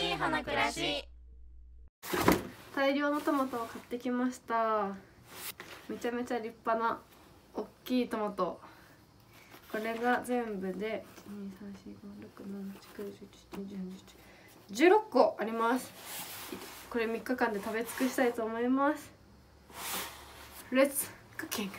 いい花暮らし。大量のトマトを買ってきました。めちゃめちゃ立派な大きいトマト。これが全部で1234567891011個あります。これ3日間で食べ尽くしたいと思います。レッツクッキング。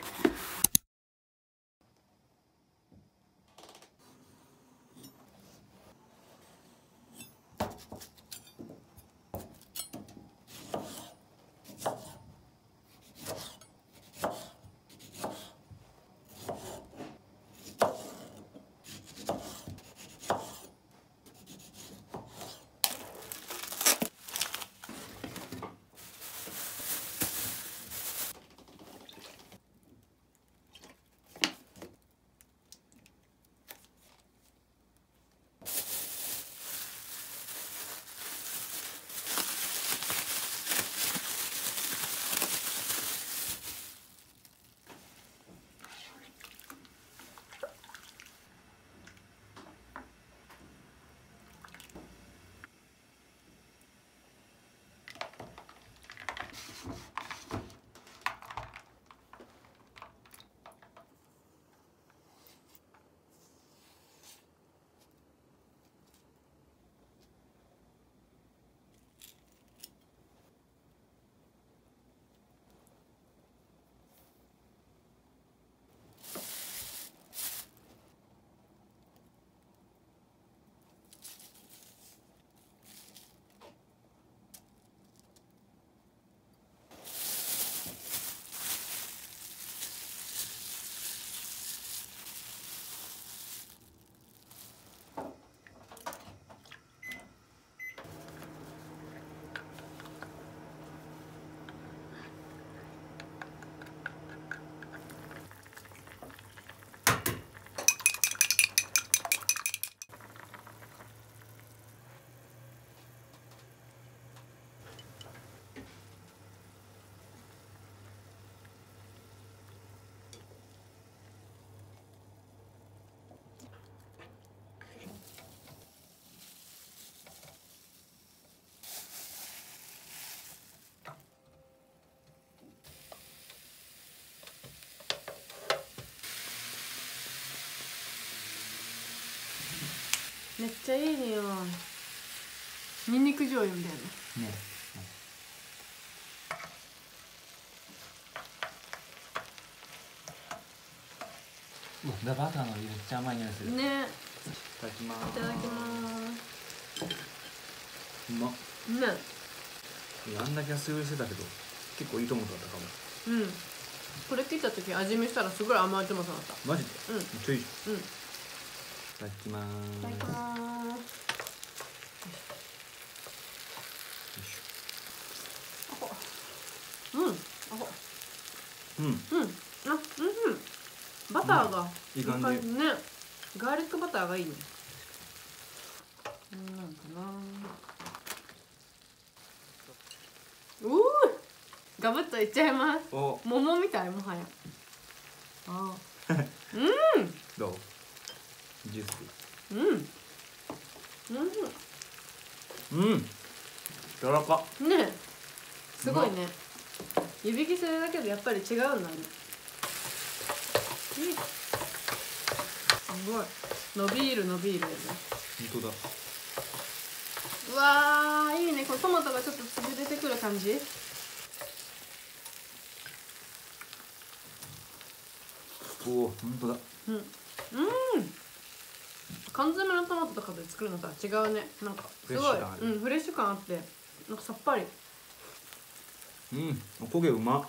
めっちゃいい匂い。ニンニク醤油みたいな。ね。うわバターのめっちゃ甘い匂いする、いねただきまいただきます。うまっ。ね。あんだけ安売りしてたけど結構いいトマトだったかもうん。これ切った時味見したらすごい甘いトマトだった。マジで？うん。めっちゃいいじうん。いゃん。いただきまーすただきますうんあほうんうんあうんバターがいい感じねガーリックバターがいいねうんなんかなうーガブッといっちゃいます桃みたいもはやあうんどうジュース。ーうん。うん。うん。柔らか。ね。すごいね。湯引きするだけでやっぱり違うんだね。うん。すごい。伸びる伸びるよね。本当だ。うわーいいね。このトマトがちょっと粒出てくる感じ？おお本当だ。うん。うん缶詰のトマトとかで作るのとは違うね。なんかすごい。うんフレッシュ感あってなんかさっぱり。うん。おこげうま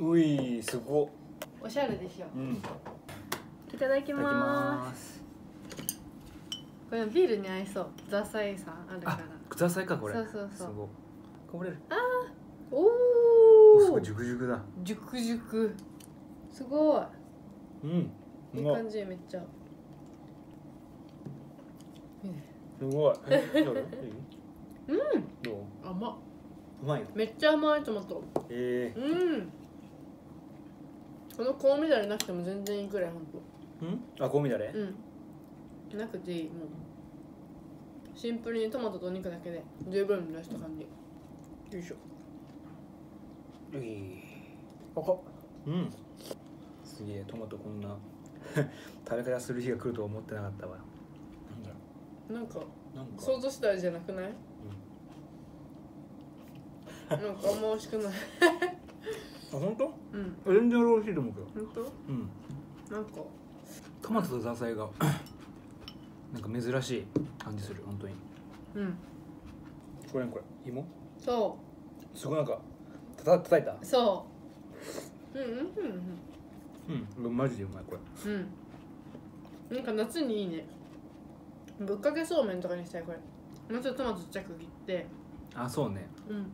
ういすごおしゃれでしょ。うん。いいただきまます。これビールに合いそう。ザーサイさあるかあらザーサイかこれ。そうそうそう。すごいこぼれる。おおすごいおジュクジュクだ。熟熟。すごうん。いいい感じめっちゃ。すごい。う？うん。どう？甘。っうまいの？めっちゃ甘いトマト。えうんこの香味だれなくても全然いいくらいほんと。ー、ん？あ香味だれうん。なくていいもう。シンプルにトマトとお肉だけで。十分出した感じ。よいしょ。うい赤っ。うん。すげえトマトこんな 食べ方する日が来るとは思ってなかったわ。なんだ？ろなんかうなんか？想像した味じゃなくない、なんかあんま美味しくない。あ本当？うん。全然美味しいと思うけど。本当？うん。なんか。トマトとザーサイが なんか珍しい感じする本当に。うん。これこれ。芋？そすごいなんかたた叩いた？う。そううんうんうん。うんマジでうまいこれ。うん。なんか夏にいいね。ぶっかけそうめんとかにしたいこれ。もうちょっとトマトちっちゃく切って。あそうね。うん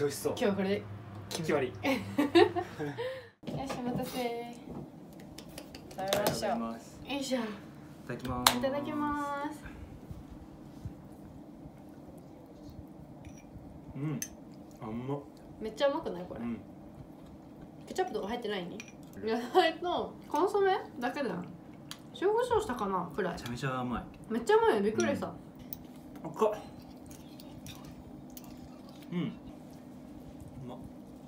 ちゃ美味しそう。今日これ。決まり。よしお待たせ。食べましょう。よいしょ。いただきます。いただきます。うん。甘っ。めっちゃ甘くないこれ、うん、ケチャップとか入ってない、ね、野菜とコンソメだけだよ塩胡椒したかなくらい。めちゃめちゃ甘い。めっちゃ甘いよびっくりした、うん、赤っうん。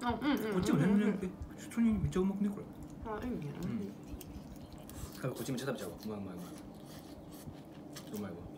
こっちも全然、普通にめっちゃうまくね、これ。あ、いいね。うん。こっちちゃ食べちゃうわ。うまいうまいうまい。うまい。